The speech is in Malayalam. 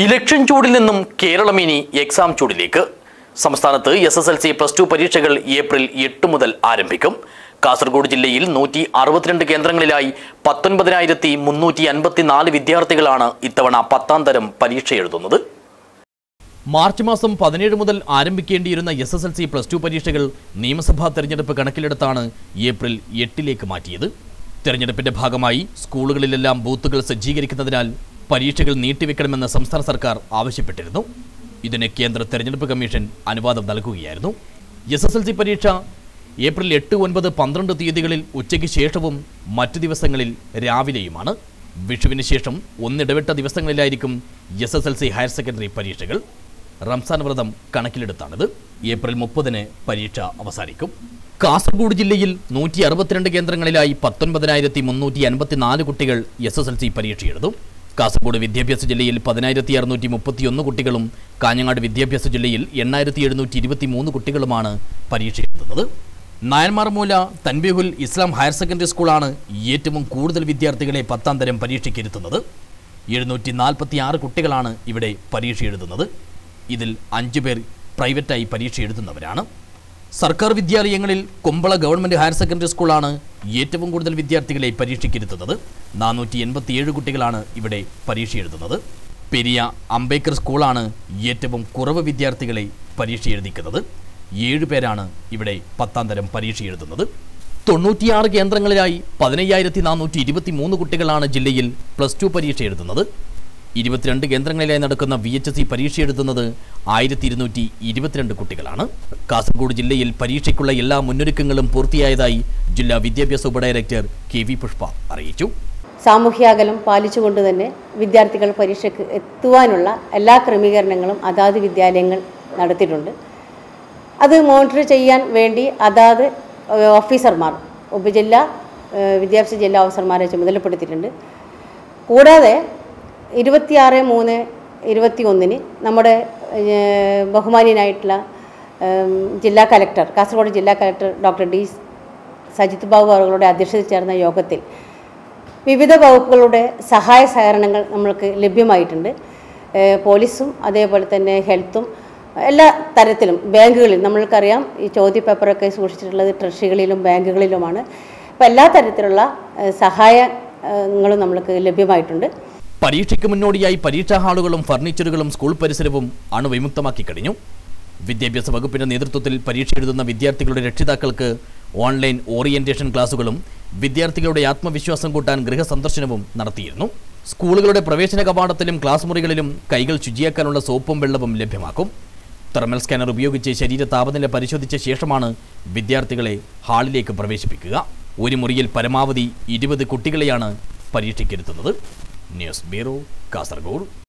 ഇലക്ഷൻ ചൂടിൽ നിന്നും കേരളം ഇനി എക്സാം ചൂടിലേക്ക്. സംസ്ഥാനത്ത് S S L C plus two പരീക്ഷകൾ ഏപ്രിൽ എട്ട് മുതൽ ആരംഭിക്കും. കാസർഗോഡ് ജില്ലയിൽ നൂറ്റി അറുപത്തിരണ്ട് കേന്ദ്രങ്ങളിലായി പത്തൊൻപതിനായിരത്തി മുന്നൂറ്റി അൻപത്തിനാല് വിദ്യാർത്ഥികളാണ് ഇത്തവണ പത്താം തരം പരീക്ഷ എഴുതുന്നത്. മാർച്ച് മാസം പതിനേഴ് മുതൽ ആരംഭിക്കേണ്ടിയിരുന്ന S S L C plus two പരീക്ഷകൾ നിയമസഭാ തെരഞ്ഞെടുപ്പ് കണക്കിലെടുത്താണ് ഏപ്രിൽ എട്ടിലേക്ക് മാറ്റിയത്. തെരഞ്ഞെടുപ്പിന്റെ ഭാഗമായി സ്കൂളുകളിലെല്ലാം ബൂത്തുകൾ സജ്ജീകരിക്കുന്നതിനാൽ പരീക്ഷകൾ നീട്ടിവെക്കണമെന്ന് സംസ്ഥാന സർക്കാർ ആവശ്യപ്പെട്ടിരുന്നു. ഇതിന് കേന്ദ്ര തെരഞ്ഞെടുപ്പ് കമ്മീഷൻ അനുവാദം നൽകുകയായിരുന്നു. എസ് എസ് എൽ സി പരീക്ഷ ഏപ്രിൽ എട്ട് ഒൻപത് പന്ത്രണ്ട് തീയതികളിൽ ഉച്ചയ്ക്ക് ശേഷവും മറ്റു ദിവസങ്ങളിൽ രാവിലെയുമാണ്. വിഷുവിന് ശേഷം ഒന്നിടവിട്ട ദിവസങ്ങളിലായിരിക്കും S S L C higher secondary പരീക്ഷകൾ. റംസാൻ വ്രതം കണക്കിലെടുത്താണിത്. ഏപ്രിൽ മുപ്പതിന് പരീക്ഷ അവസാനിക്കും. കാസർഗോഡ് ജില്ലയിൽ നൂറ്റി അറുപത്തിരണ്ട് കേന്ദ്രങ്ങളിലായി പത്തൊൻപതിനായിരത്തി മുന്നൂറ്റി അൻപത്തിനാല് കുട്ടികൾ S S L C Kasaragod വിദ്യാഭ്യാസ ജില്ലയിൽ പതിനായിരത്തി അറുന്നൂറ്റി മുപ്പത്തിയൊന്ന് കുട്ടികളും കാഞ്ഞങ്ങാട് വിദ്യാഭ്യാസ ജില്ലയിൽ എണ്ണായിരത്തി എഴുന്നൂറ്റി ഇരുപത്തി മൂന്ന് കുട്ടികളുമാണ് പരീക്ഷ എഴുതുന്നത് നായന്മാർമൂല തൻബിഹുൽ ഇസ്ലാം ഹയർ സെക്കൻഡറി സ്കൂളാണ് ഏറ്റവും കൂടുതൽ വിദ്യാർത്ഥികളെ പത്താം തരം പരീക്ഷയ്ക്ക് ഇരുത്തുന്നത് എഴുന്നൂറ്റി നാൽപ്പത്തി ആറ് കുട്ടികളാണ് ഇവിടെ പരീക്ഷ എഴുതുന്നത് ഇതിൽ അഞ്ചു പേർ പ്രൈവറ്റായി പരീക്ഷ എഴുതുന്നവരാണ് സർക്കാർ വിദ്യാലയങ്ങളിൽ കുമ്പള ഗവൺമെന്റ് ഹയർ സെക്കൻഡറി സ്കൂളാണ് ഏറ്റവും കൂടുതൽ വിദ്യാർത്ഥികളെ പരീക്ഷയ്ക്കിരുത്തുന്നത് നാനൂറ്റി എൺപത്തിയേഴ് കുട്ടികളാണ് ഇവിടെ പരീക്ഷ എഴുതുന്നത് പെരിയ അംബേദ്കർ സ്കൂളാണ് ഏറ്റവും കുറവ് വിദ്യാർത്ഥികളെ പരീക്ഷ എഴുതിക്കുന്നത് ഏഴ് പേരാണ് ഇവിടെ പത്താം തരം പരീക്ഷ എഴുതുന്നത് തൊണ്ണൂറ്റിയാറ് കേന്ദ്രങ്ങളിലായി പതിനയ്യായിരത്തി നാനൂറ്റി ഇരുപത്തി മൂന്ന് കുട്ടികളാണ് ജില്ലയിൽ പ്ലസ് ടു പരീക്ഷ എഴുതുന്നത് ഇരുപത്തിരണ്ട് കേന്ദ്രങ്ങളിലായി നടക്കുന്ന വി എച്ച് സി പരീക്ഷ എഴുതുന്നത് ആയിരത്തി ഇരുന്നൂറ്റി ഇരുപത്തിരണ്ട് കുട്ടികളാണ്. കാസർഗോഡ് ജില്ലയിൽ പരീക്ഷയ്ക്കുള്ള എല്ലാ മുന്നൊരുക്കങ്ങളും പൂർത്തിയായതായി ജില്ലാ വിദ്യാഭ്യാസ ഉപഡയറക്ടർ കെ വി പുഷ്പ അറിയിച്ചു. സാമൂഹ്യ സാമൂഹ്യാകലം പാലിച്ചുകൊണ്ട് തന്നെ വിദ്യാർത്ഥികൾ പരീക്ഷയ്ക്ക് എത്തുവാനുള്ള എല്ലാ ക്രമീകരണങ്ങളും അതാത് വിദ്യാലയങ്ങൾ നടത്തിയിട്ടുണ്ട്. അത് മോണിറ്റർ ചെയ്യാൻ വേണ്ടി അതാത് ഓഫീസർമാർ ഉപജില്ല വിദ്യാഭ്യാസ ജില്ലാ ഓഫീസർമാരെ ചുമതലപ്പെടുത്തിയിട്ടുണ്ട്. കൂടാതെ ഇരുപത്തിയാറ് മൂന്ന് ഇരുപത്തി ഒന്നിന് നമ്മുടെ ബഹുമാനീയനായിട്ടുള്ള ജില്ലാ കലക്ടർ കാസർഗോഡ് ജില്ലാ collector doctor D Sajith Babu അവരുടെ അധ്യക്ഷതയിൽ ചേർന്ന യോഗത്തിൽ വിവിധ വകുപ്പുകളുടെ സഹായ സഹകരണങ്ങൾ നമ്മൾക്ക് ലഭ്യമായിട്ടുണ്ട്. പോലീസും അതേപോലെ തന്നെ ഹെൽത്തും എല്ലാ തരത്തിലും ബാങ്കുകളിൽ നമ്മൾക്കറിയാം ഈ ചോദ്യ പേപ്പറൊക്കെ സൂക്ഷിച്ചിട്ടുള്ളത് ട്രഷറികളിലും ബാങ്കുകളിലുമാണ്. അപ്പോൾ എല്ലാ തരത്തിലുള്ള സഹായങ്ങളും നമ്മൾക്ക് ലഭ്യമായിട്ടുണ്ട്. പരീക്ഷയ്ക്ക് മുന്നോടിയായി പരീക്ഷാ ഹാളുകളും ഫർണിച്ചറുകളും സ്കൂൾ പരിസരവും അണുവിമുക്തമാക്കി കഴിഞ്ഞു. വിദ്യാഭ്യാസ വകുപ്പിന്റെ നേതൃത്വത്തിൽ പരീക്ഷ എഴുതുന്ന വിദ്യാർത്ഥികളുടെ രക്ഷിതാക്കൾക്ക് ഓൺലൈൻ ഓറിയന്റേഷൻ ക്ലാസുകളും വിദ്യാർത്ഥികളുടെ ആത്മവിശ്വാസം കൂട്ടാൻ ഗൃഹസന്ദർശനവും നടത്തിയിരുന്നു. സ്കൂളുകളുടെ പ്രവേശന കവാടത്തിലും ക്ലാസ് മുറികളിലും കൈകൾ ശുചിയാക്കാനുള്ള സോപ്പും വെള്ളവും ലഭ്യമാക്കും. തെർമൽ സ്കാനർ ഉപയോഗിച്ച് ശരീര താപനില പരിശോധിച്ച ശേഷമാണ് വിദ്യാർത്ഥികളെ ഹാളിലേക്ക് പ്രവേശിപ്പിക്കുക. ഒരു മുറിയിൽ പരമാവധി ഇരുപത് കുട്ടികളെയാണ് പരീക്ഷയ്ക്കിരുത്തുന്നത് न्यूज़ ब्यूरो कासरगोड